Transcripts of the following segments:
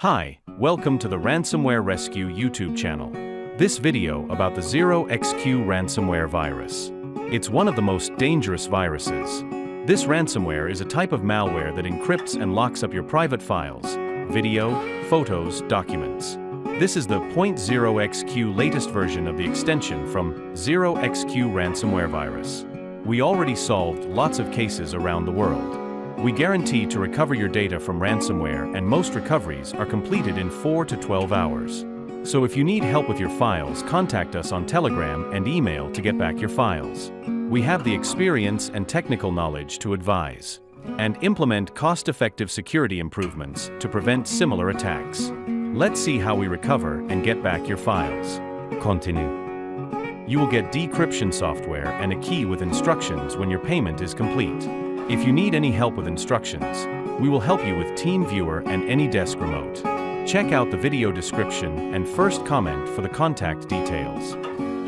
Hi, welcome to the Ransomware Rescue YouTube channel. This video about the 0xQ ransomware virus. It's one of the most dangerous viruses. This ransomware is a type of malware that encrypts and locks up your private files, video, photos, documents. This is the 0.0xQ latest version of the extension from 0xQ ransomware virus. We already solved lots of cases around the world. We guarantee to recover your data from ransomware and most recoveries are completed in 4 to 12 hours. So if you need help with your files, contact us on Telegram and email to get back your files. We have the experience and technical knowledge to advise and implement cost-effective security improvements to prevent similar attacks. Let's see how we recover and get back your files. Continue. You will get decryption software and a key with instructions when your payment is complete. If you need any help with instructions, we will help you with TeamViewer and AnyDesk Remote. Check out the video description and first comment for the contact details.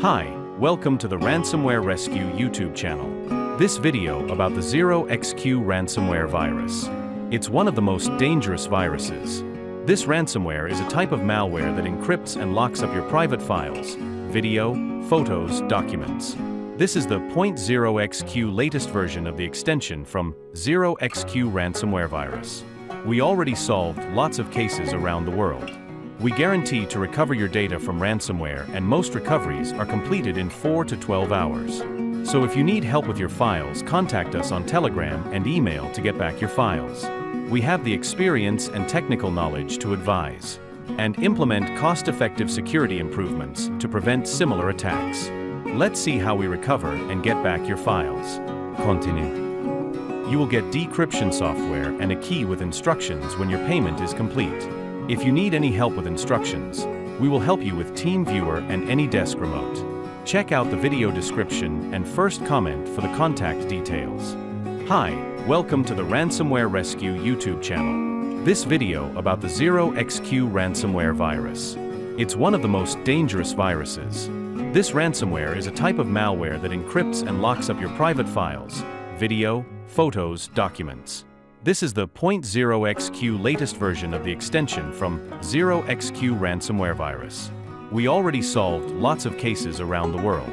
Hi, welcome to the Ransomware Rescue YouTube channel. This video about the 0xQ ransomware virus. It's one of the most dangerous viruses. This ransomware is a type of malware that encrypts and locks up your private files, video, photos, documents. This is the 0.0xQ latest version of the extension from 0xQ ransomware virus. We already solved lots of cases around the world. We guarantee to recover your data from ransomware and most recoveries are completed in 4 to 12 hours. So if you need help with your files, contact us on Telegram and email to get back your files. We have the experience and technical knowledge to advise and implement cost-effective security improvements to prevent similar attacks. Let's see how we recover and get back your files. Continue. You will get decryption software and a key with instructions when your payment is complete. If you need any help with instructions, we will help you with TeamViewer and AnyDesk Remote. Check out the video description and first comment for the contact details. Hi, welcome to the Ransomware Rescue YouTube channel. This video about the 0xQ ransomware virus. It's one of the most dangerous viruses. This ransomware is a type of malware that encrypts and locks up your private files, video, photos, documents. This is the 0.0xQ latest version of the extension from 0xQ ransomware virus. We already solved lots of cases around the world.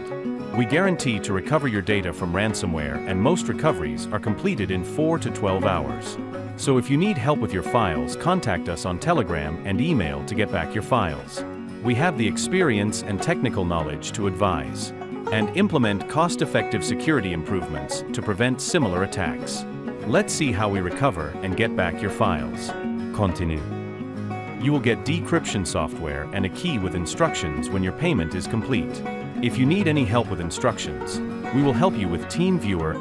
We guarantee to recover your data from ransomware and most recoveries are completed in 4 to 12 hours. So if you need help with your files, contact us on Telegram and email to get back your files. We have the experience and technical knowledge to advise and implement cost-effective security improvements to prevent similar attacks. Let's see how we recover and get back your files. Continue. You will get decryption software and a key with instructions when your payment is complete. If you need any help with instructions, we will help you with TeamViewer